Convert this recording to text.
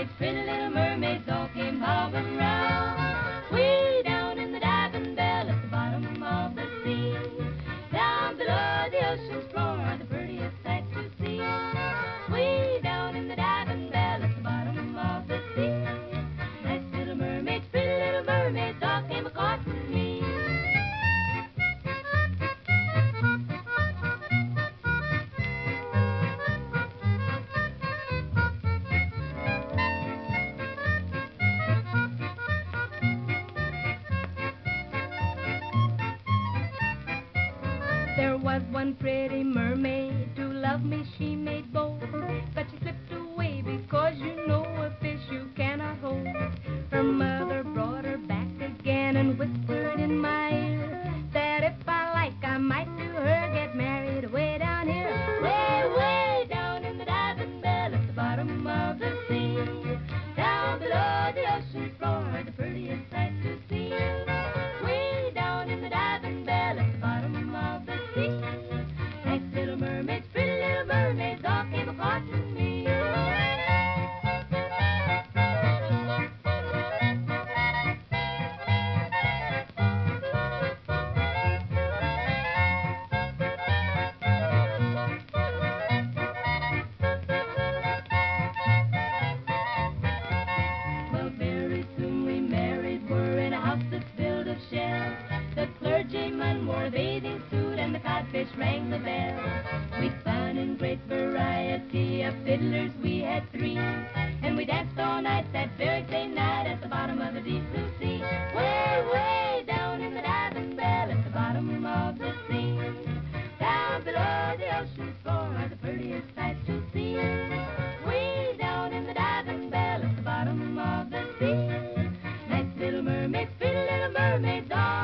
mermaid, pretty little mermaids all came bobbing round. Way down in the diving bell at the bottom of the sea. Down below the ocean's There was one pretty mermaid to love me, she made bold, but she slipped away because you know a fish you cannot hold. Her mother brought her back again and whispered in my ear that if I like, I might do her get married way down here, way, way down in the diving bell at the bottom of the sea, down below the ocean floor, fish rang the bell. We found in great variety of fiddlers we had three. And we danced all night that very same night at the bottom of the deep blue sea. Way, way down in the diving bell at the bottom of the sea. Down below the ocean floor are the prettiest sights to see. Way down in the diving bell at the bottom of the sea. Nice little mermaid, pretty little mermaid, doll.